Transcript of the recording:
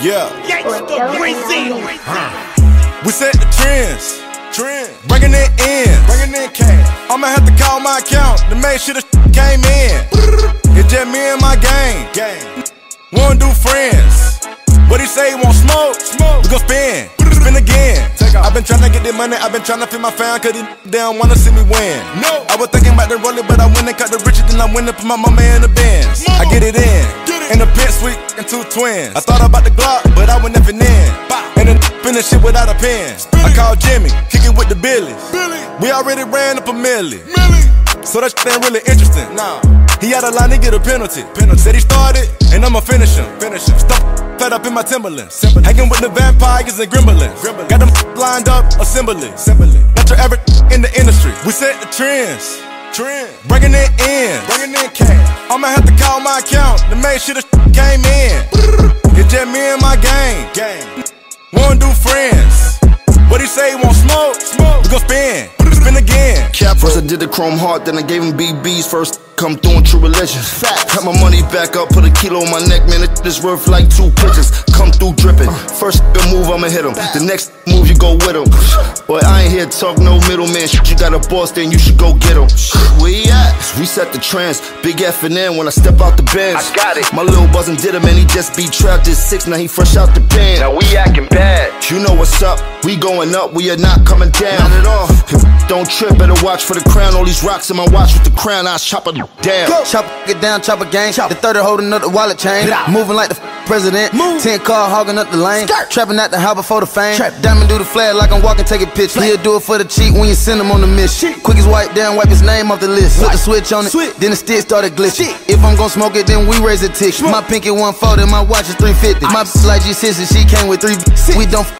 Yeah. Gangsta Brazil. We set the trends. Trend. Bringing it in. Bringing in cash. I'ma have to call my account to make sure the came in. It's just me and my gang. Gang. Wanna do friends. What he say, he want smoke? Smoke. We gon' spin. Spin again. I've been tryna get the money, I've been tryna feed my fam, cause they don't wanna see me win. No. I was thinking about the rolling, but I went and cut the riches, then I went and put my mama in the bins. I get it in. Two twins. I thought about the Glock, but I went nothing in. And then finish shit without a pen. I called Jimmy, kicking with the Billies. We already ran up a milli. So that shit ain't really interesting. Nah. He had a line to get a penalty. penalty. Said he started, and I'ma finish him. Finish him. Stop fed up in my Timberlands. Hanging with the vampires and gremlins. Got them lined up, assembly. assembly. Not your average in the industry. We set the trends. Trend. Bringing it in. Bringing in cash. I'ma have to call my account to make sure the came in. It's just me and my gang. Gang. Wanna do friends. What he say, he want smoke? Smoke. Cap first I did the chrome heart, then I gave him BBs first. Come through in true religion. Fact. Got my money back up, put a kilo on my neck, man. It is worth like two pictures. Come through dripping. First move, I'ma hit him. The next move, you go with him. Boy, I ain't here to talk no middleman. Shit, you got a boss, then you should go get him. Where he at? We set the trends. Big F and N when I step out the bench. I got it. My little buzzin' did him, and he just be trapped at six. Now he fresh out the pen. Now we acting bad. You know what's up, we going up, we are not coming down. Not at all. Don't trip, better watch for the crown. All these rocks in my watch with the crown, I chop it down. Go. Chop it down, chop a gang. The 30 holding up the wallet chain. Moving like the president. Move. 10 car hogging up the lane. Skirt. Trapping at the house before the fame. Trap. Diamond do the flag like I'm walking, take a picture. He'll do it for the cheat when you send him on the mission. Quick as wipe down, wipe his name off the list. Put the switch on it, Switch. then the stick started glitching. Shit. If I'm gon' smoke it, then we raise a tick. My pinky 140, my watch is 350. My bitch like G6 and she came with three. We don't f-